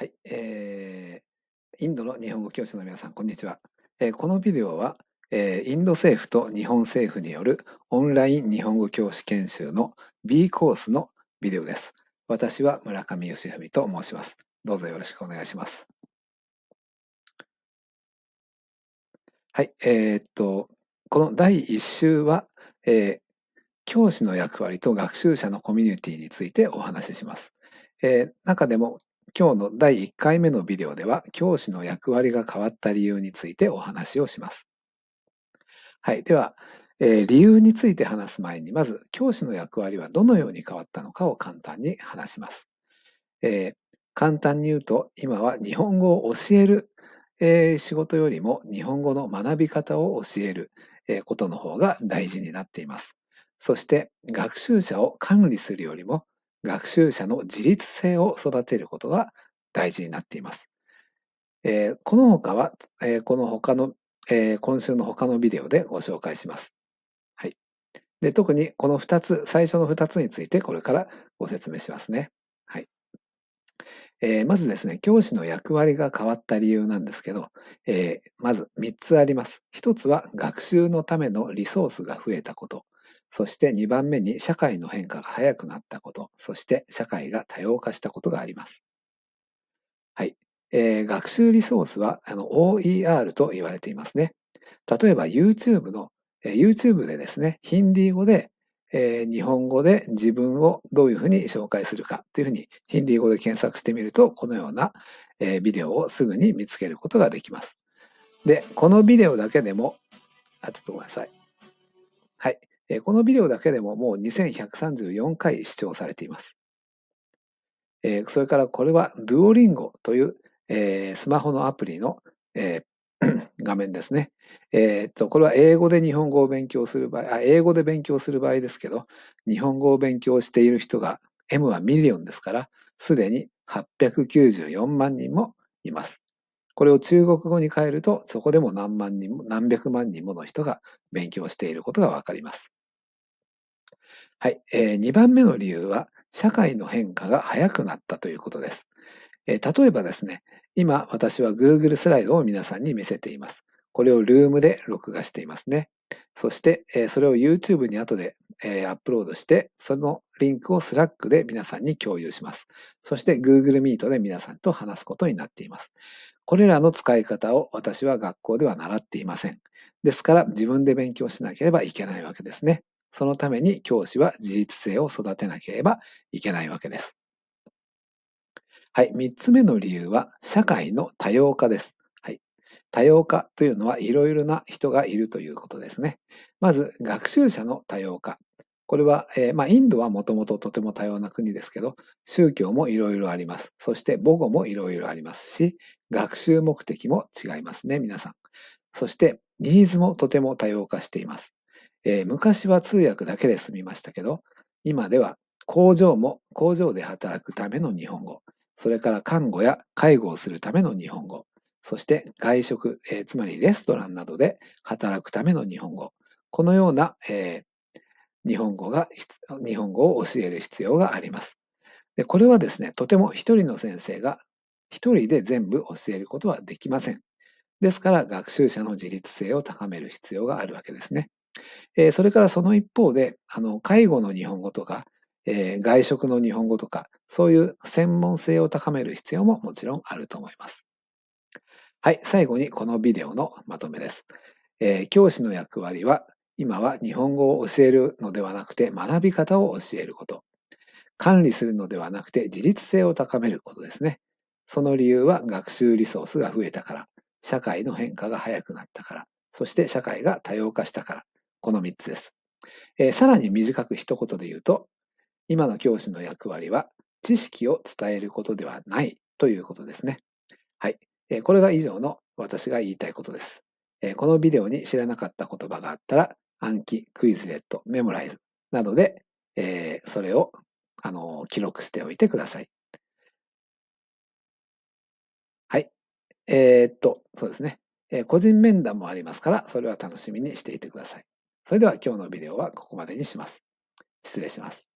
はい、えー、インドの日本語教師の皆さん、こんにちは。えー、このビデオは、えー、インド政府と日本政府によるオンライン日本語教師研修の B コースのビデオです。私は村上義文と申します。どうぞよろしくお願いします。はい、えー、っと、この第1週は、えー、教師の役割と学習者のコミュニティについてお話しします。えー、中でも今日の第1回目のビデオでは、教師の役割が変わった理由についてお話をします。はい。では、えー、理由について話す前に、まず、教師の役割はどのように変わったのかを簡単に話します。えー、簡単に言うと、今は日本語を教える、えー、仕事よりも日本語の学び方を教える、えことの方が大事になっています。そして、学習者を管理するよりも学習者の自立性を育てることが大事になっています。えー、この他は、えー、この他の、えー、今週の他のビデオでご紹介します。はい。で、特にこの2つ、最初の2つについてこれからご説明しますね。はい。えー、まずですね、教師の役割が変わった理由なんですけど、えー、まず3つあります。1つは学習のためのリソースが増えたこと。そして2番目に社会の変化が早くなったこと、そして社会が多様化したことがあります。はい。えー、学習リソースはあの OER と言われていますね。例えば YouTube の、えー、YouTube でですね、ヒンディー語で、えー、日本語で自分をどういうふうに紹介するかというふうにヒンディー語で検索してみると、このような、えー、ビデオをすぐに見つけることができます。で、このビデオだけでも、あ、ちょっとごめんなさい。はい。このビデオだけでももう2134回視聴されています。それからこれは Duolingo というスマホのアプリの 画面ですね。えっと、これは英語で日本語を勉強する場合、あ、英語で勉強する場合ですけど、日本語を勉強している人が M は million ですから、すでに894万人もいます。これを中国語に変えると、そこでも何万人も、何百万人もの人が勉強していることがわかります。はい、えー、2番目の理由は、社会の変化が早くなったということです。えー、例えばですね、今私は Google スライドを皆さんに見せています。これをルームで録画していますね。そして、えー、それを YouTube に後で、えー、アップロードして、そのリンクを Slack で皆さんに共有します。そして Google Meet で皆さんと話すことになっています。これらの使い方を私は学校では習っていません。ですから自分で勉強しなければいけないわけですね。そのために教師は自立性を育てなければいけないわけです。はい。三つ目の理由は、社会の多様化です。はい。多様化というのはいろいろな人がいるということですね。まず、学習者の多様化。これは、えー、まあ、インドはもともととても多様な国ですけど、宗教もいろいろあります。そして母語もいろいろありますし、学習目的も違いますね、皆さん。そして、ニーズもとても多様化しています。えー、昔は通訳だけで済みましたけど、今では工場も工場で働くための日本語、それから看護や介護をするための日本語、そして外食、えー、つまりレストランなどで働くための日本語、このような、えー、日本語が、日本語を教える必要があります。でこれはですね、とても一人の先生が一人で全部教えることはできません。ですから、学習者の自立性を高める必要があるわけですね。えそれからその一方で、あの、介護の日本語とか、えー、外食の日本語とか、そういう専門性を高める必要ももちろんあると思います。はい、最後にこのビデオのまとめです。えー、教師の役割は、今は日本語を教えるのではなくて学び方を教えること。管理するのではなくて自立性を高めることですね。その理由は学習リソースが増えたから、社会の変化が早くなったから、そして社会が多様化したから、この3つです。えー、さらに短く一言で言うと、今の教師の役割は知識を伝えることではないということですね。はい。えー、これが以上の私が言いたいことです。えー、このビデオに知らなかった言葉があったら、暗記、クイズレット、メモライズなどで、えそれを、あの記録しておいてください。はい。えー、っと、そうですね。え個人面談もありますから、それは楽しみにしていてください。それでは今日のビデオはここまでにします。失礼します。